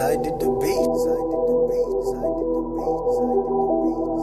I did the beats. I did the beats. I did the beats. I did the beats.